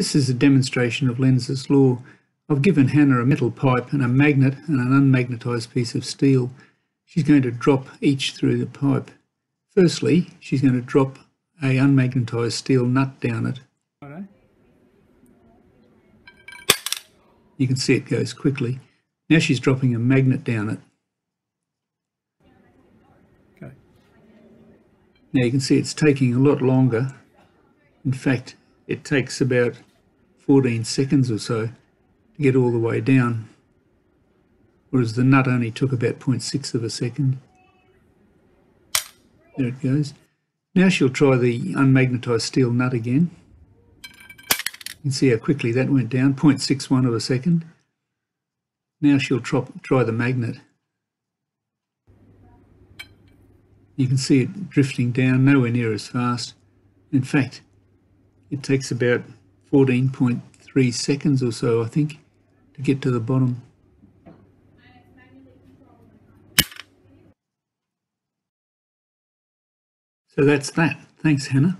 This is a demonstration of Lenz's law. I've given Hannah a metal pipe and a magnet and an unmagnetised piece of steel. She's going to drop each through the pipe. Firstly, she's going to drop a unmagnetised steel nut down it. You can see it goes quickly. Now she's dropping a magnet down it. Okay. Now you can see it's taking a lot longer. In fact, it takes about 14 seconds or so to get all the way down, whereas the nut only took about 0.6 of a second. There it goes. Now she'll try the unmagnetised steel nut again. You can see how quickly that went down, 0.61 of a second. Now she'll try the magnet. You can see it drifting down, nowhere near as fast. In fact, it takes about 14.3 seconds or so, I think, to get to the bottom. So that's that. Thanks, Hannah.